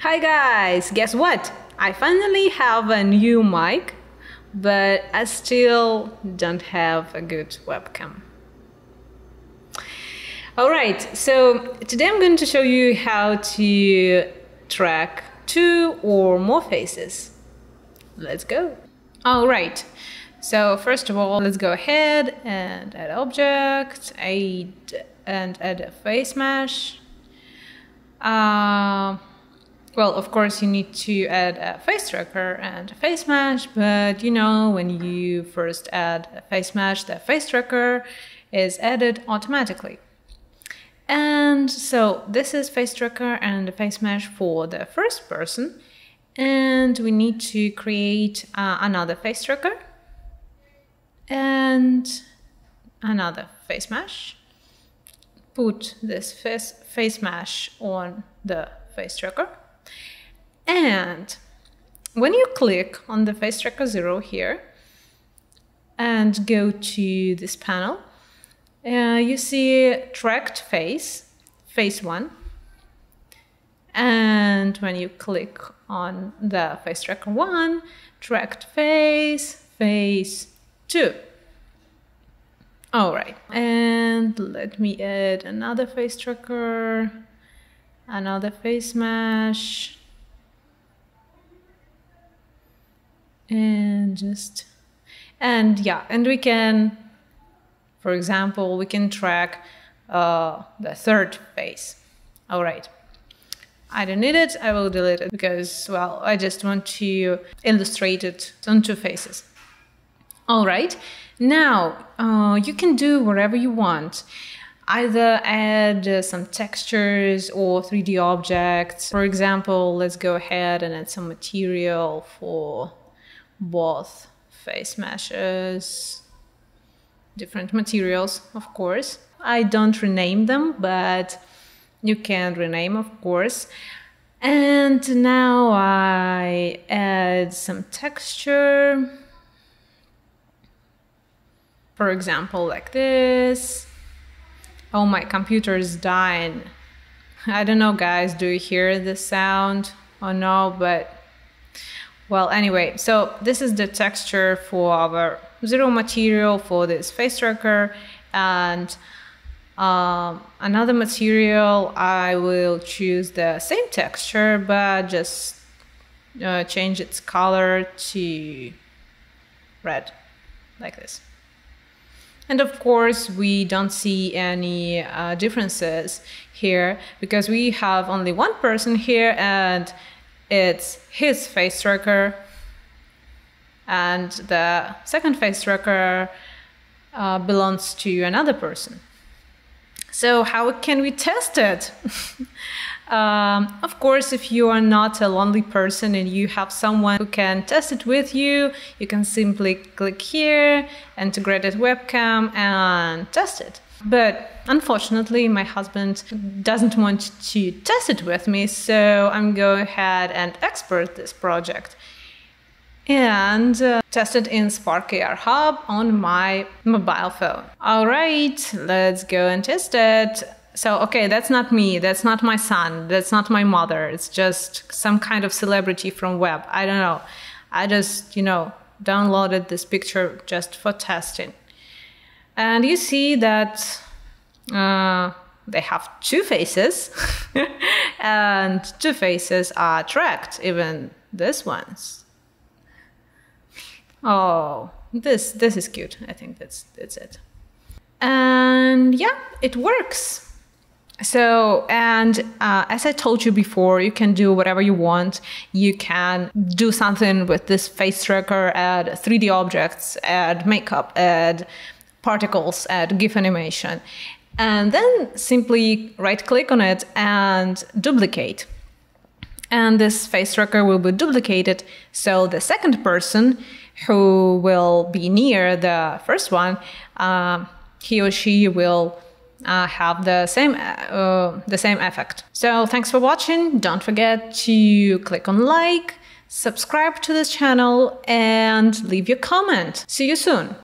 Hi guys, guess what? I finally have a new mic, but I still don't have a good webcam. Alright, so today I'm going to show you how to track two or more faces. Let's go. Alright, so first of all, let's go ahead and add object, add, and add a face mesh. Uh, well, of course, you need to add a face tracker and a face mesh, but you know, when you first add a face mesh, the face tracker is added automatically. And so this is face tracker and the face mesh for the first person. And we need to create uh, another face tracker and another face mesh. Put this face, face mesh on the face tracker and when you click on the face tracker zero here and go to this panel, uh, you see tracked face, face one. And when you click on the face tracker one, tracked face, face two. All right, and let me add another face tracker, another face mesh, and just and yeah and we can for example we can track uh, the third face. All right. I don't need it. I will delete it because well I just want to illustrate it on two faces. All right. Now uh, you can do whatever you want either add uh, some textures or 3D objects. For example, let's go ahead and add some material for both face meshes, different materials, of course. I don't rename them, but you can rename, of course. And now I add some texture. For example, like this. Oh, my computer is dying. I don't know, guys, do you hear the sound or no? But well, anyway, so this is the texture for our zero material for this face tracker and um, another material I will choose the same texture but just uh, change its color to red like this. And of course, we don't see any uh, differences here because we have only one person here and it's his face tracker and the second face tracker uh, belongs to another person. So how can we test it? um, of course, if you are not a lonely person and you have someone who can test it with you, you can simply click here, integrate integrated webcam and test it. But unfortunately, my husband doesn't want to test it with me, so I'm going ahead and export this project and uh, test it in Spark AR Hub on my mobile phone. All right, let's go and test it. So, okay, that's not me, that's not my son, that's not my mother, it's just some kind of celebrity from web. I don't know. I just, you know, downloaded this picture just for testing. And you see that uh, they have two faces, and two faces are tracked, even this one's. Oh, this this is cute. I think that's that's it. And yeah, it works. So, and uh, as I told you before, you can do whatever you want. You can do something with this face tracker, add 3D objects, add makeup, add particles add GIF animation. And then simply right click on it and duplicate. And this face tracker will be duplicated. So the second person who will be near the first one, uh, he or she will uh, have the same uh, the same effect. So thanks for watching. Don't forget to click on like, subscribe to this channel, and leave your comment. See you soon.